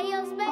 Ellos ven.